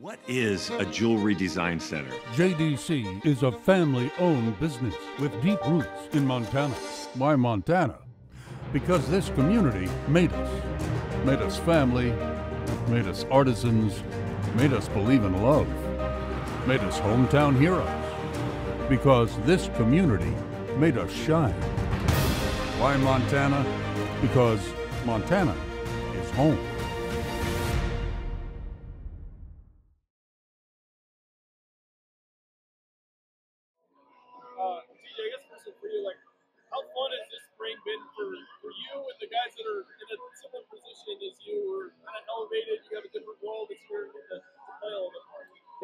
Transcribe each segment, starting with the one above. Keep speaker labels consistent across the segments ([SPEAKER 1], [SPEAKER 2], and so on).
[SPEAKER 1] What is a jewelry design center?
[SPEAKER 2] JDC is a family owned business with deep roots in Montana. Why Montana? Because this community made us. Made us family, made us artisans, made us believe in love, made us hometown heroes. Because this community made us shine. Why Montana? Because Montana is home.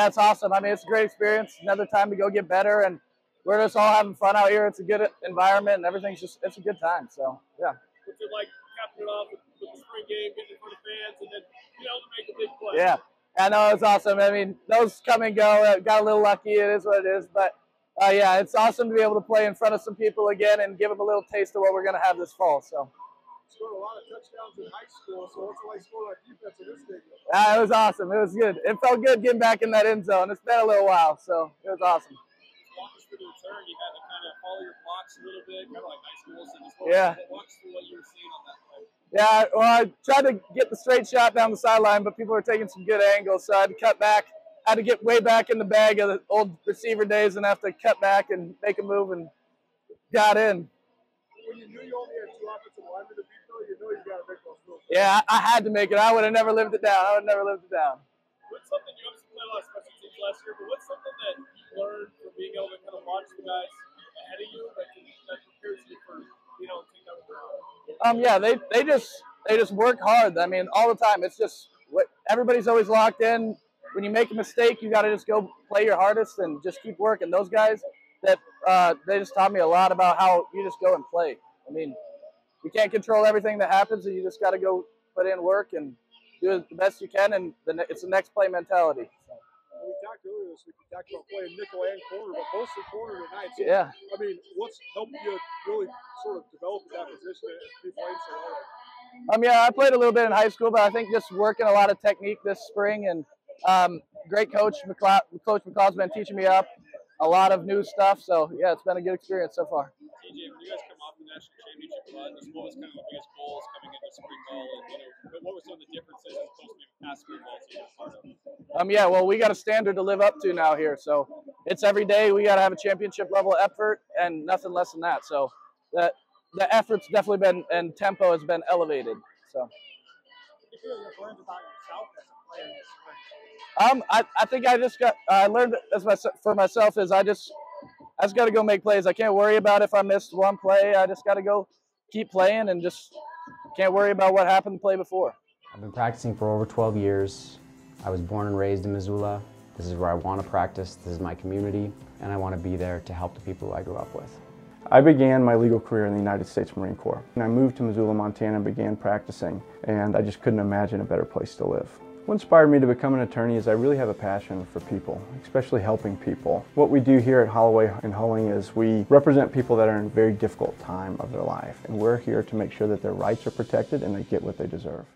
[SPEAKER 3] Yeah, it's awesome. I mean, it's a great experience. Another time to go get better, and we're just all having fun out here. It's a good environment, and everything's just it's a good time. So yeah.
[SPEAKER 4] What's it like capping it off with, with the spring game, getting in front of fans, and then being able to make a big play?
[SPEAKER 3] Yeah, I know it's awesome. I mean, those come and go. Got a little lucky. It is what it is, but uh, yeah, it's awesome to be able to play in front of some people again and give them a little taste of what we're gonna have this fall. So.
[SPEAKER 4] Scored a lot of touchdowns in high school, so what's it like scoring on defense in this stadium?
[SPEAKER 3] Uh, it was awesome. It was good. It felt good getting back in that end zone. It's been a little while, so it was awesome.
[SPEAKER 4] Walk us through the return. You had to kind of follow your blocks a little bit, kind of like high school. So just
[SPEAKER 3] Yeah.
[SPEAKER 4] walk us through what you were seeing on that play.
[SPEAKER 3] Yeah, well, I tried to get the straight shot down the sideline, but people were taking some good angles, so I had to cut back. I had to get way back in the bag of the old receiver days and have to cut back and make a move and got in.
[SPEAKER 4] When you knew you only had two offensive linemen to beat, though, you know you got to make those moves.
[SPEAKER 3] Yeah, I, I had to make it. I would have never lived it down. I would have never lived it down.
[SPEAKER 4] What's something you obviously played a lot of special teams last year, but what's something that you learned from being able to kind of watch the guys ahead of you that, can, that prepares you for you know taking that with
[SPEAKER 3] Um, yeah, they they just they just work hard. I mean, all the time. It's just what everybody's always locked in. When you make a mistake, you got to just go play your hardest and just keep working. Those guys that uh, they just taught me a lot about how you just go and play. I mean, you can't control everything that happens, and you just got to go put in work and do the best you can. And the, ne- it's the next play mentality. So,
[SPEAKER 4] We talked earlier this week. We talked about playing nickel and corner, but mostly corner tonight. So,
[SPEAKER 3] yeah.
[SPEAKER 4] I mean, what's helped you really sort of develop that position and be playing so?
[SPEAKER 3] Um, yeah, I played a little bit in high school, but I think just working a lot of technique this spring and um, great coach McLeod, Coach McLeod's been teaching me up a lot of new stuff. So yeah, it's been a good experience so far.
[SPEAKER 4] TJ, when you guys come off the national championship run, just what was kind of the biggest goals coming into spring ball, and you know, what were some of the differences as opposed to maybe past spring balls you part of?
[SPEAKER 3] Um, yeah, well, we got a standard to live up to now here, so it's every day we got to have a championship level effort and nothing less than that. So that the effort's definitely been and tempo has been elevated. So. Um, I, I think I just got I learned as my, for myself is I just I just got to go make plays. I can't worry about if I missed one play. I just got to go keep playing and just can't worry about what happened the play before.
[SPEAKER 5] I've been practicing for over 12 years. I was born and raised in Missoula. This is where I want to practice. This is my community, and I want to be there to help the people who I grew up with.
[SPEAKER 6] I began my legal career in the United States Marine Corps. And I moved to Missoula, Montana and began practicing, and I just couldn't imagine a better place to live. What inspired me to become an attorney is I really have a passion for people, especially helping people. What we do here at Holloway and Hulling is we represent people that are in a very difficult time of their life, and we're here to make sure that their rights are protected and they get what they deserve.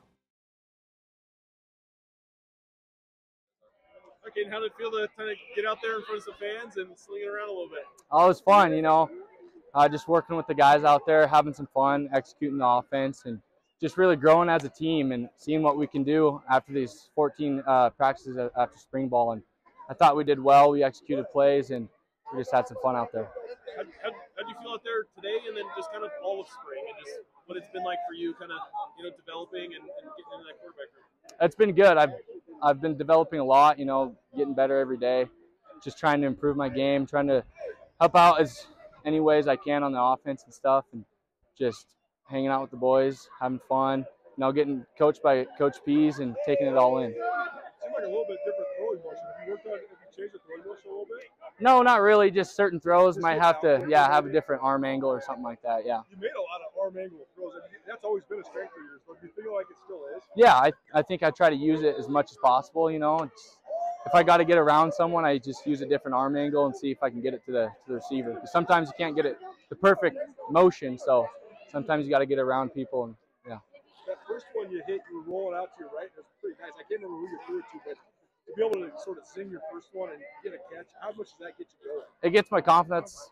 [SPEAKER 4] Okay, and how did it feel to kind of get out there in front of some fans and sling it around a little bit?
[SPEAKER 7] Oh, it was fun, you know. Uh, just working with the guys out there, having some fun, executing the offense, and just really growing as a team and seeing what we can do after these 14 uh, practices after spring ball. And I thought we did well. We executed plays, and we just had some fun out there.
[SPEAKER 4] How how'd you feel out there today, and then just kind of all of spring, and just what it's been like for you, kind of you know developing and, and getting into that quarterback room?
[SPEAKER 7] It's been good. I've I've been developing a lot. You know, getting better every day. Just trying to improve my game, trying to help out as any ways I can on the offense and stuff, and just hanging out with the boys, having fun. You know, getting coached by Coach Pease and taking it all in.
[SPEAKER 4] Seemed like a little bit different throwing motion. Have you worked on? Have you changed the throwing motion a little bit?
[SPEAKER 7] No, not really. Just certain throws
[SPEAKER 4] Just
[SPEAKER 7] might have to, yeah, have a different arm angle or something like that. Yeah.
[SPEAKER 4] You made a lot of arm angle throws. and That's always been a strength of yours, but do you feel like it still is?
[SPEAKER 7] Yeah, I, I think I try to use it as much as possible. You know, it's, if I got to get around someone, I just use a different arm angle and see if I can get it to the to the receiver. sometimes you can't get it the perfect motion, so sometimes you got to get around people and yeah.
[SPEAKER 4] That first one you hit, you were rolling out to your right. That's pretty nice. I can't remember who you threw it to, but to
[SPEAKER 8] to be able to sort of sing your first one and get a catch, how much does that get you going?
[SPEAKER 7] It gets my confidence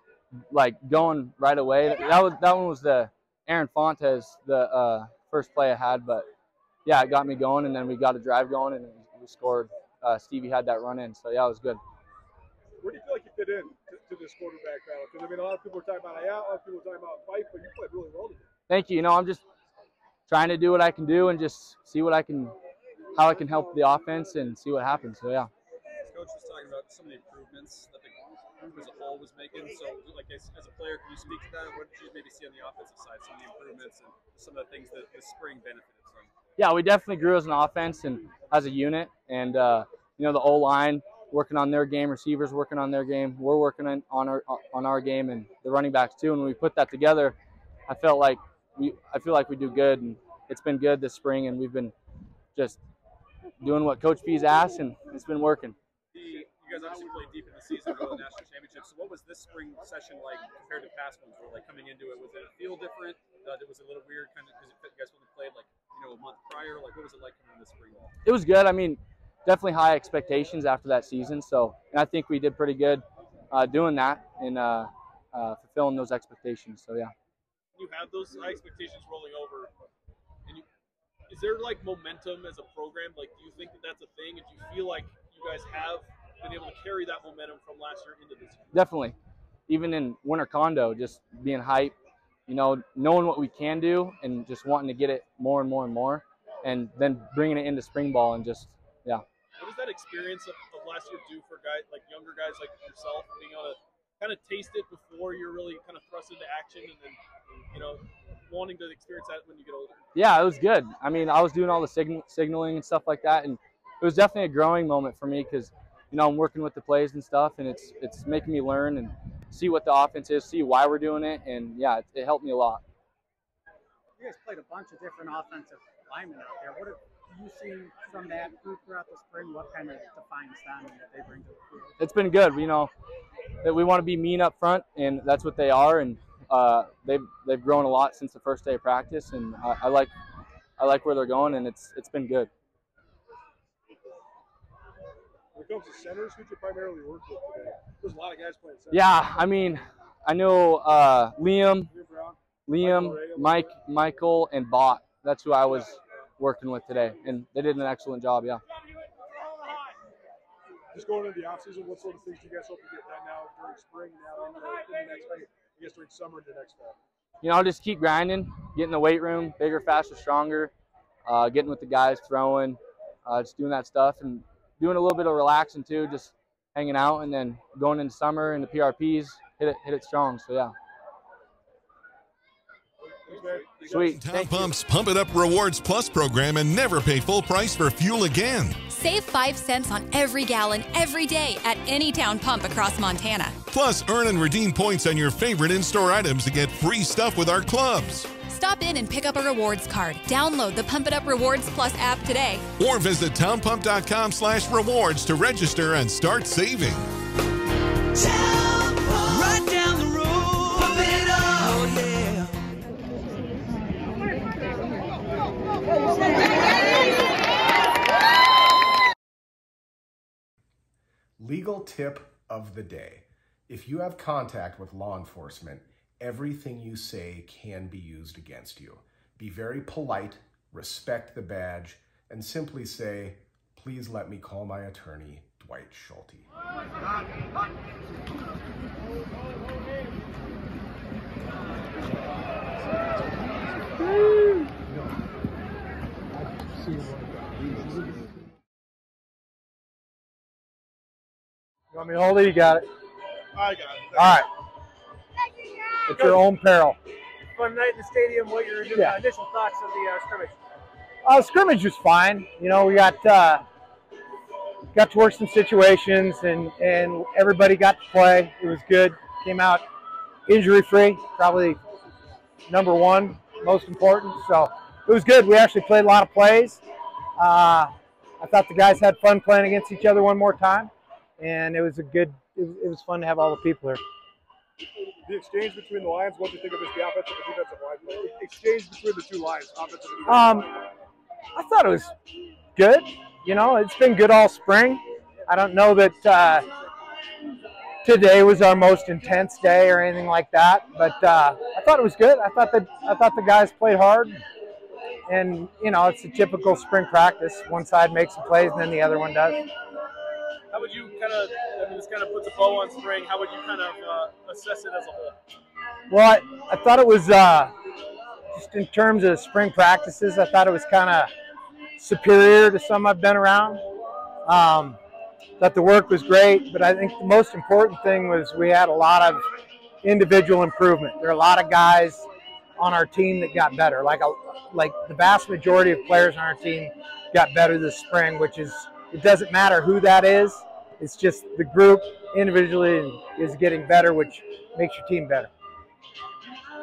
[SPEAKER 7] like going right away. That was that one was the Aaron Fontes, the uh, first play I had, but yeah, it got me going, and then we got a drive going, and we scored. Uh, Stevie had that run in, so yeah, it was good.
[SPEAKER 8] Where do you feel like you fit in to, to this quarterback battle? Because I mean, a lot of people are talking about yeah, a lot of people are talking about Fife, but you played really well today.
[SPEAKER 7] Thank you. You know, I'm just trying to do what I can do and just see what I can, how I can help the offense and see what happens. So yeah.
[SPEAKER 9] Coach was talking about some of the improvements that the group as a whole was making. So, like as, as a player, can you speak to that? What did you maybe see on the offensive side? Some of the improvements and some of the things that the spring benefited from.
[SPEAKER 7] Yeah, we definitely grew as an offense and as a unit, and uh, you know the O line working on their game, receivers working on their game, we're working on, on our on our game, and the running backs too. And when we put that together, I felt like we I feel like we do good, and it's been good this spring, and we've been just doing what Coach Pease asked, and it's been working.
[SPEAKER 9] The, you guys obviously played deep in the season, go to the national championship. So, what was this spring session like compared to past ones? Or like coming into it, was it feel different? Uh, it was a little weird, kind of, because you guys only played like you know a month prior. Like, what was it like coming into spring ball?
[SPEAKER 7] It was good. I mean, definitely high expectations after that season. So, and I think we did pretty good uh, doing that and uh, uh, fulfilling those expectations. So, yeah.
[SPEAKER 4] You have those high expectations rolling over, and you, is there like momentum as a program? Like, do you think that that's a thing? And do you feel like you guys have been able to carry that momentum from last year into this year?
[SPEAKER 7] Definitely. Even in winter condo, just being hype, you know, knowing what we can do and just wanting to get it more and more and more, and then bringing it into spring ball and just,
[SPEAKER 4] does that experience of, of last year do for guys like younger guys like yourself, being able to kind of taste it before you're really kind of thrust into action, and then you know wanting to experience that when you get older?
[SPEAKER 7] Yeah, it was good. I mean, I was doing all the signal, signaling and stuff like that, and it was definitely a growing moment for me because you know I'm working with the plays and stuff, and it's it's making me learn and see what the offense is, see why we're doing it, and yeah, it, it helped me a lot.
[SPEAKER 10] You guys played a bunch of different offensive linemen out there. What have you seen from that group throughout the spring? What kind of defines them and what they bring to the field?
[SPEAKER 7] It's been good. You know, that we want to be mean up front, and that's what they are, and uh, they've they've grown a lot since the first day of practice, and I, I like I like where they're going, and it's it's been good.
[SPEAKER 8] When it comes to centers, who'd you primarily work with today? There's a lot of guys playing center.
[SPEAKER 7] Yeah, I mean, I know uh, Liam,
[SPEAKER 8] Liam Brown.
[SPEAKER 7] Mike, Michael, and Bot. That's who I was working with today, and they did an excellent job. Yeah.
[SPEAKER 8] Just going into the offseason, what sort of things do you guys hope to get done now during spring, now into, into next, I guess during summer into next fall?
[SPEAKER 7] You know, I'll just keep grinding, get in the weight room, bigger, faster, stronger, uh, getting with the guys, throwing, uh, just doing that stuff, and doing a little bit of relaxing too, just hanging out, and then going into summer and the PRPs, hit it, hit it strong. So yeah.
[SPEAKER 8] Thanks, man.
[SPEAKER 7] Sweet.
[SPEAKER 11] Town Pump's Pump It Up Rewards Plus program and never pay full price for fuel again.
[SPEAKER 12] Save 5 cents on every gallon every day at any town pump across Montana.
[SPEAKER 11] Plus, earn and redeem points on your favorite in store items to get free stuff with our clubs.
[SPEAKER 12] Stop in and pick up a rewards card. Download the Pump It Up Rewards Plus app today.
[SPEAKER 11] Or visit townpump.com slash rewards to register and start saving.
[SPEAKER 13] Right
[SPEAKER 14] Legal tip of the day. If you have contact with law enforcement, everything you say can be used against you. Be very polite, respect the badge, and simply say, please let me call my attorney, Dwight Schulte.
[SPEAKER 15] You want me to hold it? You got it.
[SPEAKER 8] I got it.
[SPEAKER 15] All right. It's your own peril.
[SPEAKER 10] Fun night in the stadium. What your
[SPEAKER 15] Yeah.
[SPEAKER 10] initial thoughts of the uh, scrimmage?
[SPEAKER 15] Uh, scrimmage was fine. You know, we got uh, got to work some situations, and and everybody got to play. It was good. Came out injury free. Probably number one, most important. So it was good. We actually played a lot of plays. Uh, I thought the guys had fun playing against each other one more time, and it was a good. It was, it was fun to have all the people here.
[SPEAKER 8] The exchange between the lines, what do you think of this, the offensive and defensive line? Exchange between the two lines, offensive and defensive
[SPEAKER 15] Um,
[SPEAKER 8] line.
[SPEAKER 15] I thought it was good. You know, it's been good all spring. I don't know that uh, today was our most intense day or anything like that, but uh, I thought it was good. I thought that I thought the guys played hard, and you know it's a typical spring practice. One side makes some plays, and then the other one does.
[SPEAKER 4] How would you kind of, I mean, this kind of puts a bow on spring. How would you kind of uh, assess it as a whole?
[SPEAKER 15] Well, I, I thought it was uh, just in terms of spring practices. I thought it was kind of superior to some I've been around. Um, thought the work was great, but I think the most important thing was we had a lot of individual improvement. There are a lot of guys on our team that got better. Like a, like the vast majority of players on our team got better this spring, which is it doesn't matter who that is. It's just the group individually is getting better, which makes your team better.
[SPEAKER 9] I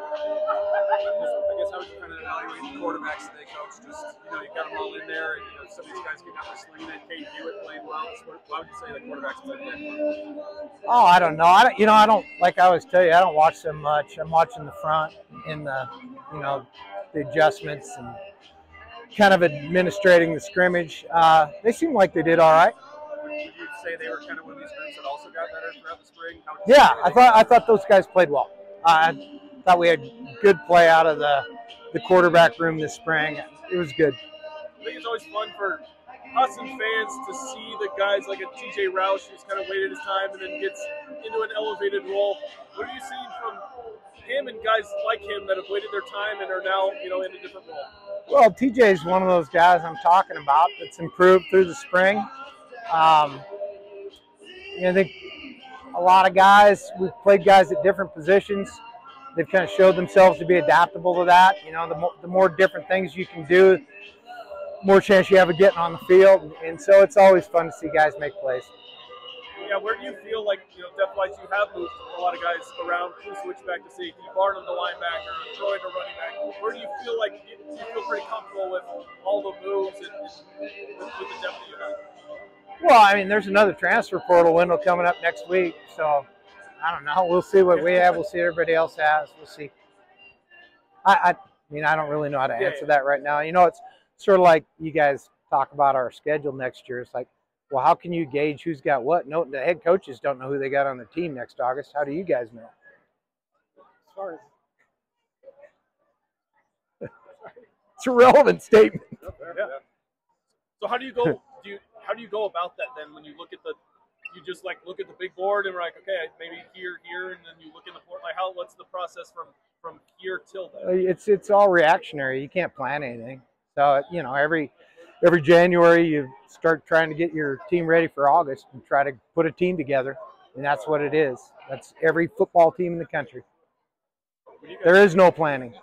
[SPEAKER 9] guess how would you kind of evaluate the quarterbacks today, coach? Just you know, you got them all in there, and you know, some of these guys getting out there slinging it. Kaden Huot playing well. Why would you say the quarterbacks played today?
[SPEAKER 15] Oh, I don't know. I don't, you know, I don't like I always tell you, I don't watch them much. I'm watching the front in the, you know, the adjustments and kind of administrating the scrimmage. Uh, they seem like they did all right.
[SPEAKER 9] Would you say they were kind of one of these groups that also got better throughout the spring?
[SPEAKER 15] Yeah, I thought I thought those guys played well. I thought we had good play out of the the quarterback room this spring. It was good.
[SPEAKER 4] I think it's always fun for us and fans to see the guys like a TJ Rausch who's kind of waited his time and then gets into an elevated role. What are you seeing from him and guys like him that have waited their time and are now, you know, in a different role?
[SPEAKER 15] Well, TJ is one of those guys I'm talking about that's improved through the spring. Um, you know, I think a lot of guys, we've played guys at different positions. They've kind of showed themselves to be adaptable to that. You know, the more, the more different things you can do, more chance you have of getting on the field. And so it's always fun to see guys make plays.
[SPEAKER 4] Yeah, where do you feel like, you know, depth wise, you have moved a lot of guys around, who switch back to safety, Barnum the linebacker, Troy the running back. Where do you feel like you, you feel pretty comfortable with all the moves and, and with, with the depth that you have?
[SPEAKER 15] Well, I mean, there's another transfer portal window coming up next week, so I don't know. We'll see what we have. We'll see what everybody else has. We'll see. I, I mean, I don't really know how to
[SPEAKER 4] Yeah,
[SPEAKER 15] answer
[SPEAKER 4] yeah.
[SPEAKER 15] that right now. You know, it's sort of like you guys talk about our schedule next year. It's like, well, how can you gauge who's got what? No, the head coaches don't know who they got on the team next August. How do you guys know?
[SPEAKER 10] As far as
[SPEAKER 15] It's a relevant statement.
[SPEAKER 4] Yeah. So how do you go? Do you how do you go about that then? When you look at the, you just like look at the big board and we're like, okay, maybe here, here, and then you look in the board. Like, how? What's the process from from here till then?
[SPEAKER 15] It's it's all reactionary. You can't plan anything. So you know, every every January you start trying to get your team ready for August and try to put a team together, and that's what it is. That's every football team in the country.
[SPEAKER 9] Guys,
[SPEAKER 15] There is no planning.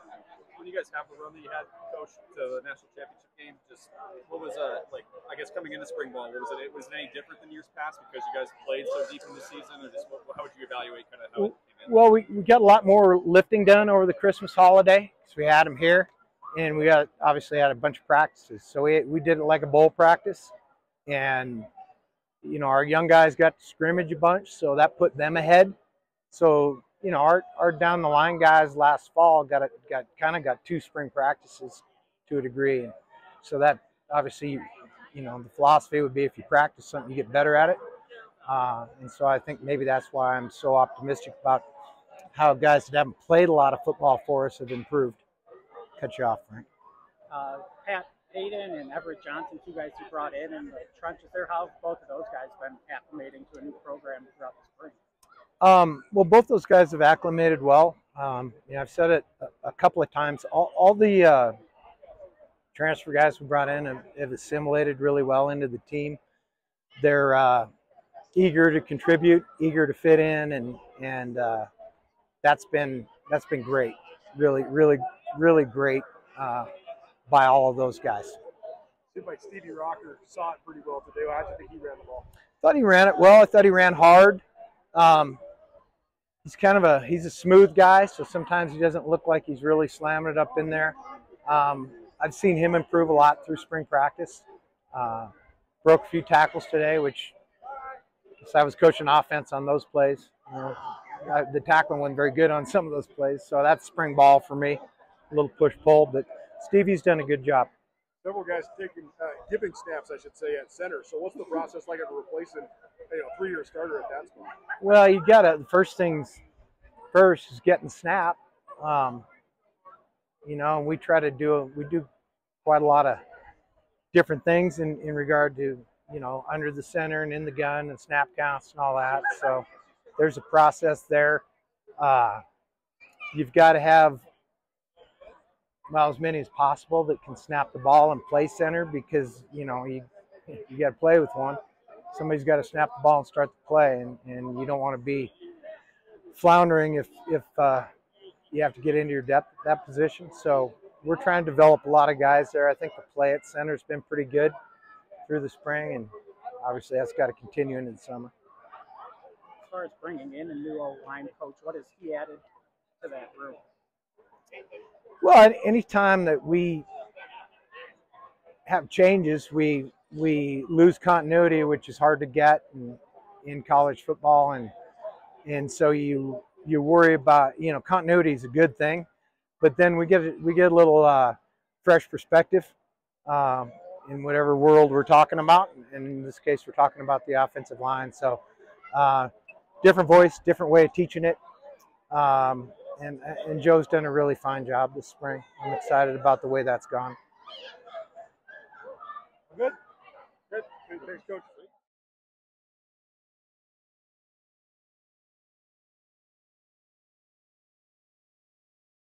[SPEAKER 9] When you guys have the run that you had, coach, to the national championship game, just what was uh like? I guess coming into spring ball, was it was it any different than years past because you guys played so deep in the season, or just what, how would you evaluate kind of how it came in?
[SPEAKER 15] Well, we, we got a lot more lifting done over the Christmas holiday because we had them here, and we got obviously had a bunch of practices. So we we did it like a bowl practice, and you know our young guys got to scrimmage a bunch, so that put them ahead. So you know our our down the line guys last fall got a, got kind of got two spring practices to a degree, and so that obviously you know the philosophy would be if you practice something you get better at it. Uh, and so I think maybe that's why I'm so optimistic about how guys that haven't played a lot of football for us have improved. Cut you off, Frank.
[SPEAKER 10] uh, Pat Payton and Everett Johnson, two guys you brought in in the trenches there. How have both of those guys been acclimating to a new program throughout the spring?
[SPEAKER 15] Um, well, both those guys have acclimated well. Um, you know, I've said it a, a couple of times. All, all the uh, transfer guys we brought in have, have assimilated really well into the team. They're uh, eager to contribute, eager to fit in, and and uh, that's been that's been great. Really, really, really great uh, by all of those guys.
[SPEAKER 8] Seemed like Stevie Rocker saw it pretty well today. How do you think he ran the ball?
[SPEAKER 15] thought he ran it well. I thought he ran hard. Um, he's kind of a he's a smooth guy, so sometimes he doesn't look like he's really slamming it up in there. Um, I've seen him improve a lot through spring practice. Uh, broke a few tackles today, which I was coaching offense on those plays. You know, I, the tackling wasn't very good on some of those plays, so that's spring ball for me. A little push pull, but Stevie's done a good job.
[SPEAKER 8] several guys taking uh, giving snaps, I should say, at center. So what's the process like of replacing you know three year starter at that spot?
[SPEAKER 15] Well, you got to the first things first is getting snap. Um, you know, and we try to do we do quite a lot of different things in, in regard to you know under the center and in the gun and snap counts and all that. So there's a process there. Uh, you've got to have well as many as possible that can snap the ball and play center because you know you you got to play with one. Somebody's got to snap the ball and start the play, and, and you don't want to be floundering if if uh, you have to get into your depth at that position. So we're trying to develop a lot of guys there. I think the play at center has been pretty good through the spring, and obviously that's got to continue into the summer.
[SPEAKER 10] As far as bringing in a new O line coach, what has he added to that room?
[SPEAKER 15] Well, any time that we have changes, we we lose continuity, which is hard to get in, in college football, and and so you you worry about you know continuity is a good thing, but then we get we get a little uh, fresh perspective um, in whatever world we're talking about, and in this case, we're talking about the offensive line. So uh, different voice, different way of teaching it. Um, and and Joe's done a really fine job this spring. I'm excited about the way that's gone.
[SPEAKER 8] Good. Good. Thanks, coach.